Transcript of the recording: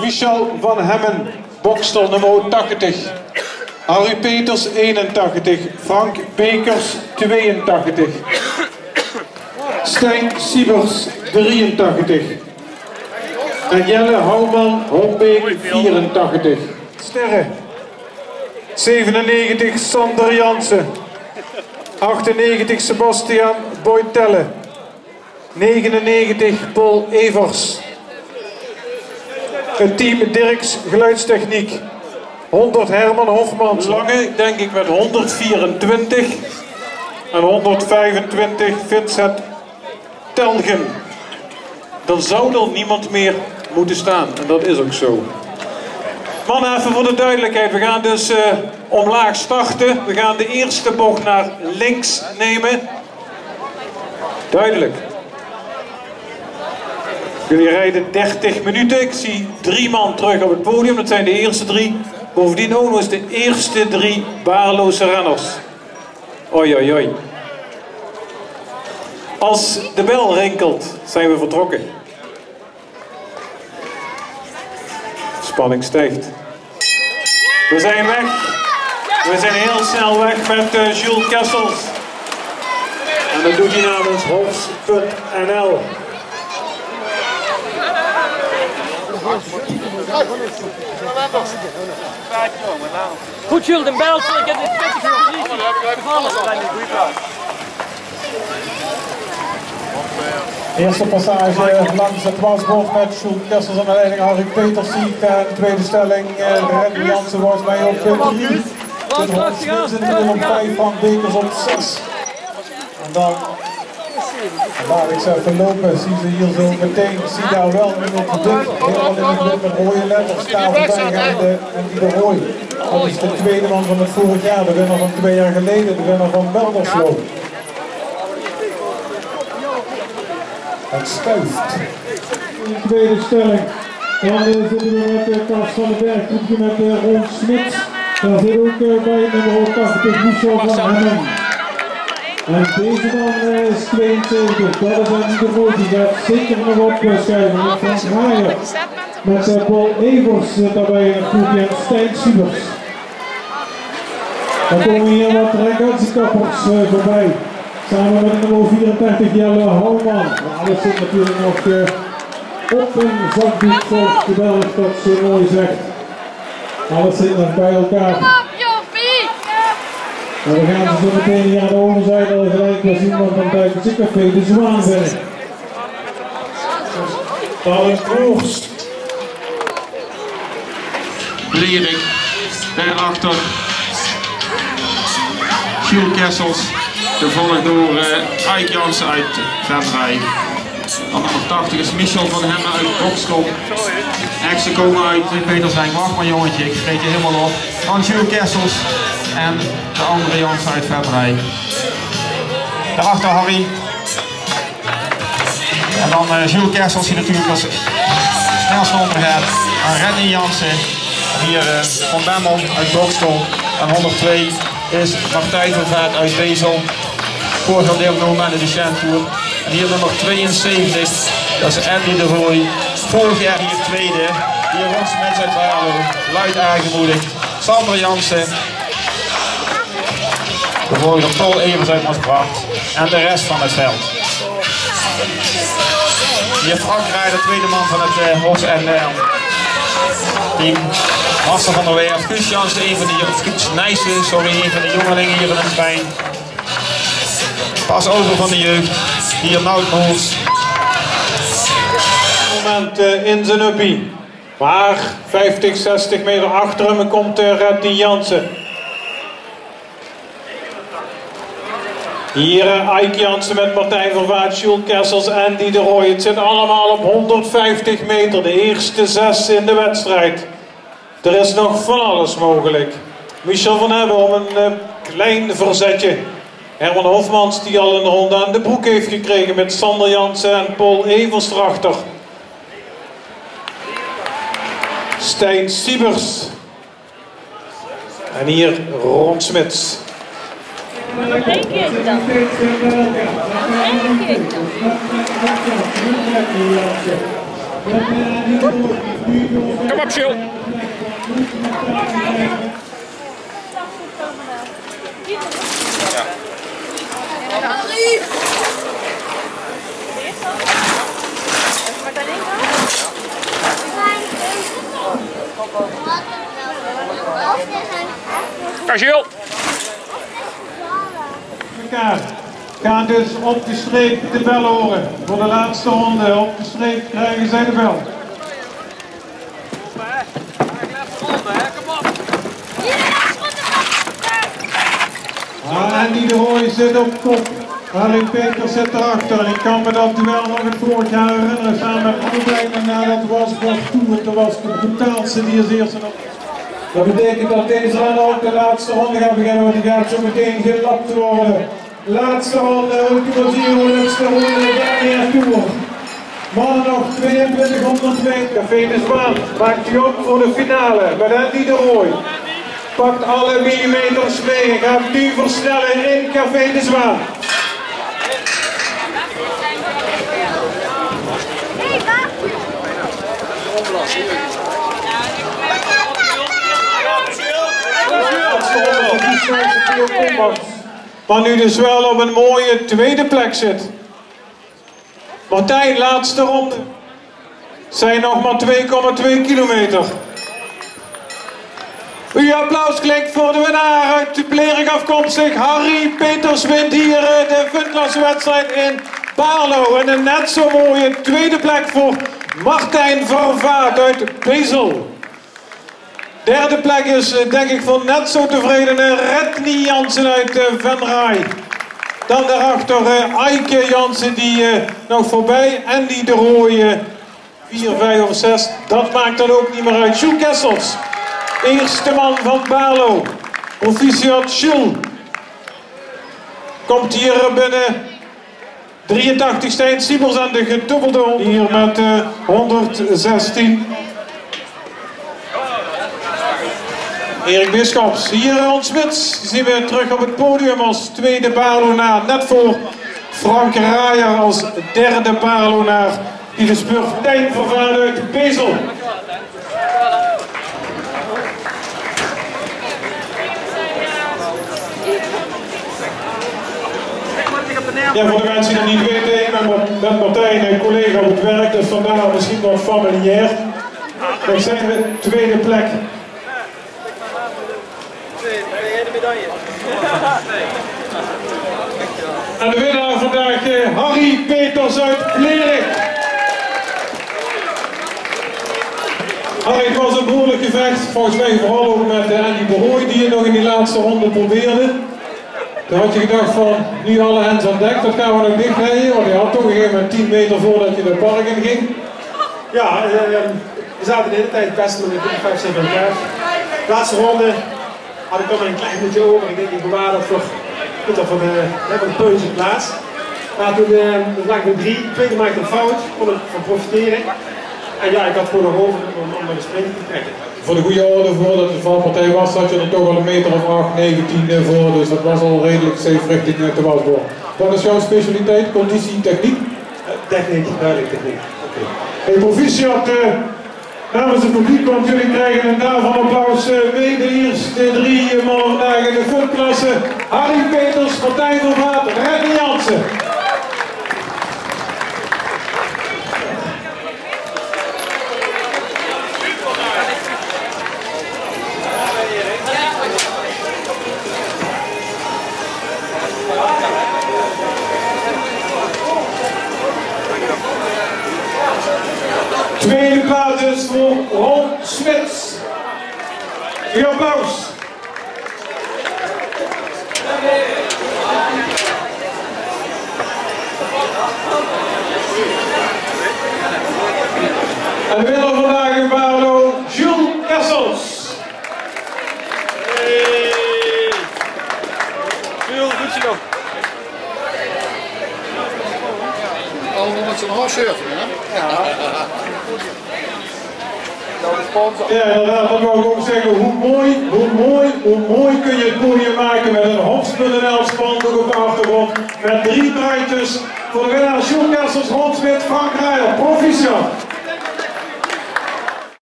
Michel van Hemmen, bokstel nummer 80. Harry Peters 81, Frank Bekers 82. Stijn Siebers 83. En Jelle Houwman Hombeek 84. Sterren. 97 Sander Jansen. 98 Sebastian Boytelle. 99 Paul Evers. Het team Dirks Geluidstechniek. 100 Herman Hofmans. Lange denk ik met 124. En 125 Vincent Telgen. Dan zou er niemand meer moeten staan. En dat is ook zo. Mannen, even voor de duidelijkheid. We gaan dus uh, omlaag starten. We gaan de eerste bocht naar links nemen. Duidelijk. Jullie rijden 30 minuten. Ik zie drie man terug op het podium. Dat zijn de eerste drie. Bovendien ook nog eens de eerste drie baarloze renners. Oi, oi. Als de bel rinkelt, zijn we vertrokken. Spanning stijgt. We zijn weg. We zijn heel snel weg met uh, Jules Kessels. En dat doet hij namens Hofs.nl. Goed Jules, de bel zal ik in de 20 Eerste passage langs het wasbord met Jules Kessels aan de leiding Harry Peters ziet. En tweede stelling, uh, Renny Jansen was mij op 3. De Hofs in op 5 van Bekers op 6. En dan Laat ik ze even lopen, zie ze hier zo meteen, zie daar wel op de duk, helemaal in het wit met rode letters, Kavelberg en die de Rooi. Dat is de tweede man van het vorig jaar, de winnaar van twee jaar geleden, de winnaar van Belderslo. Het stuift. In de tweede stelling. Dan zitten we met Kars van den Berg, groepje met Ron Smit. Daar zit ook bij nummer 80 Michel van Hemmen. En deze man is 72, dat is een de motie, die gaat zeker nog opschuiven met Frans Haaien. Met uh, Paul Evers daarbij in het groepje en Stijn Siebers. Dan komen hier wat rekantiekoppers uh, voorbij. Samen met nummer 34 Jelle Houwman. Alles zit natuurlijk nog op een zakdoek zoals de Belg dat zo mooi zegt. Alles zit nog bij elkaar. En we gaan zo meteen hier aan de overzijde al gelijk als iemand van het Muziekcafé de Zwaan binnen. Paul Koers. Blerik. Daarachter. Jules Kessels. Gevolgd door uh, Ike Jansen uit Vetrij. Dan nummer 80 is Michel van Hemmen uit Boksel. Exen komen uit Peterswijk. Wacht maar jongetje, ik spreek je helemaal op. Dan Jules Kessels en de andere Jans uit Vetrij. Daarachter Harry. En dan uh, Jules Kessels die natuurlijk als snelste ondergaat. En Renny Jansen. Hier uh, Van Bemmel uit Bokstel. En 102 is Martijn Vervaat uit Bezel. Vorig deelgenomen aan de Duchenne. En hier nummer 72, dat is Andy de Rooij. Vorig jaar hier tweede. Hier Ron Smits uit Barlo, luid aangemoedigd. Sander Jansen. De volgende Paul Evers uit Maasbracht. En de rest van het veld. Hier Frank Rijder, tweede man van het uh, Hos en uh, team. Master van der Werf, Guus een van de Nijssen, sorry, een van de jongelingen hier in het trein. Pas over van de jeugd. Hier Nout moment uh, in zijn uppie. Maar 50, 60 meter achter hem komt uh, Reddy Jansen. Hier uh, Ike Jansen met Martijn Vervaat, Jules Kessels Die de Rooij. Het zit allemaal op 150 meter. De eerste zes in de wedstrijd. Er is nog van alles mogelijk. Michel van Hebben om een klein verzetje. Herman Hofmans die al een ronde aan de broek heeft gekregen met Sander Jansen en Paul Evers erachter. Stijn Siebers. En hier Ron Smits. Nog één keer dan. Nog één keer dan. Kom op, Sil. Sil. Gaan dus op de streep de bel horen. Voor de laatste ronde op de streep krijgen zij de bel. Ah, Andy de Rooij zit op kop. Harry Peters zit erachter. En ik kan me dat duel nog het vorig jaar herinneren. Samen met Robijn nadat was toe. Dat was de brutaalste die is eerst op. Dat betekent dat deze ronde ook de laatste ronde gaat beginnen, want die gaat zo meteen gelapt worden. Laatste ronde, Ultimo Giro, laatste ronde, Daniel Tour. Mannen nog 2200 meter. Café de Zwaan maakt u op voor de finale met Andy de Rooij. Pakt alle millimeters mee en gaat nu versnellen in Café de Zwaan. Maar nu dus wel op een mooie tweede plek zit. Martijn, laatste ronde. Zijn nog maar 2,2 kilometer. Uw applaus klinkt voor de winnaar uit de Blerik afkomstig. Harry Peters wint hier eh, de funklassewedstrijd in Baarlo. En een net zo mooie tweede plek voor Martijn Vervaat uit Bezel. Derde plek is eh, denk ik voor net zo tevreden Redney Jansen uit eh, Venray. Dan daarachter eh, Eike Jansen die nog voorbij. En die de rode 4, 5 of 6. Dat maakt dan ook niet meer uit. Jules Kessels. Eerste man van Balo. Proficiat Jules. Komt hier binnen 83 Stijn Siebels aan de gedubbelde hier met 116. Erik Bischops. Hier Ron Smits zien we terug op het podium als tweede Barlonaar. Net voor Frank Raaier als derde Barlonaar. Die de spurftijn vervaarde uit Bezel. Ja, voor de mensen die niet weten, ik ben met Martijn een collega op het werk, dus vandaar misschien wat familiair. We zijn de tweede plek En de winnaar vandaag eh, Harry Peters uit Lerik. Harry, het was een behoorlijk gevecht. Volgens mij vooral ook met eh, Andy Berooi die je nog in die laatste ronde probeerde. Toen had je gedacht van, nu alle hens aan dek, dat gaan we nog dichtrijden. Want je had toch een gegeven moment 10 meter voordat je de park in ging. Ja, uh, we zaten de hele tijd best met 5, 7 jaar. Laatste ronde, had ik toch een klein beetje over. Ik denk, ik bewaar dat voor, goed, voor de, voor de plaats. Maar toen uh, lag ik drie, tweede maakte een fout, kon ik van profiteren. En ja, ik had gewoon nog over om, om de sprint te trekken. Voor de goede orde, voordat het valpartij was, zat je er toch al een meter of 8, 19 voor. Dus dat was al redelijk safe richting de wasbol. Wat is jouw specialiteit? Conditie, techniek? Uh, techniek, duidelijk techniek. Oké. Okay. Hey, proficiat. Uh, Namens het publiek, want jullie krijgen een naam van applaus uh, mee. De drie mannen vandaag in de funklasse. Harry Peters, Martijn van Vaat, René Jansen. Tweede plaats is voor Ron Smits. Uw applaus. En de winnaar vandaag in Barlo, Jules Kessels. Hey. Jules, goed zo. Allemaal met zo'n horseshirt, hè? Ja. Ja, dat wou ik ook zeggen. Hoe mooi, hoe mooi, hoe mooi kun je het podium maken met een Homs.nl spandoek op de achtergrond. Met drie truitjes voor de winnaar Sjoerd Kessels, Smit, Frank. Proficiat!